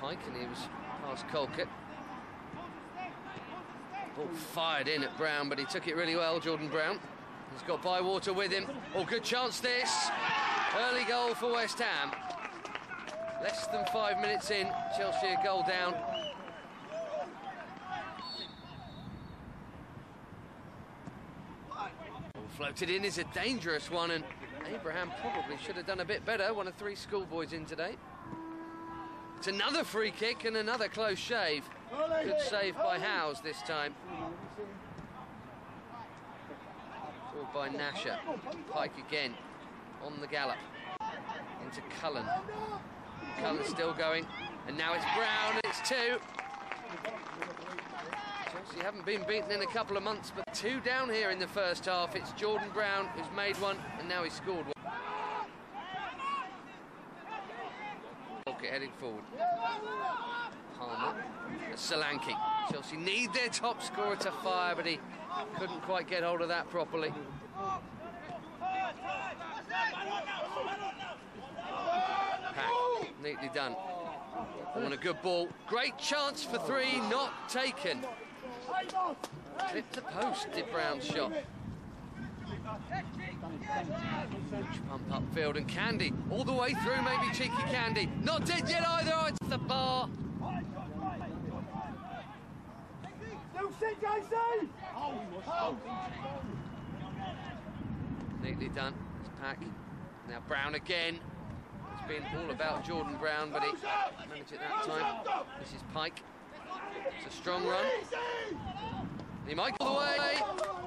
Pike, and he was past Colkett. Ball fired in at Brown, but he took it really well, Jordan Brown. He's got Bywater with him. Oh, good chance this. Early goal for West Ham. Less than five minutes in, Chelsea a goal down. Floated in is a dangerous one, and Abraham probably should have done a bit better. One of three schoolboys in today. It's another free kick and another close shave. Good save by Howes this time. Ball by Nasha. Pike again on the gallop into Cullen. Cullen still going, and now it's Brown. It's two. Chelsea haven't been beaten in a couple of months, but two down here in the first half. It's Jordan Brown who's made one, and now he's scored one. Heading forward. Palmer, Solanke. Chelsea need their top scorer to fire, but he couldn't quite get hold of that properly. Pack, neatly done. And a good ball. Great chance for three, not taken. Clipped the post, did Brown's shot. Pump up field and Kandi all the way through, maybe cheeky Kandi. Not dead yet either, oh, it's the bar. Neatly done, it's Pack. Now Brown again. It's been all about Jordan Brown, but he managed it that time. This is Pike. It's a strong run. He might go the way.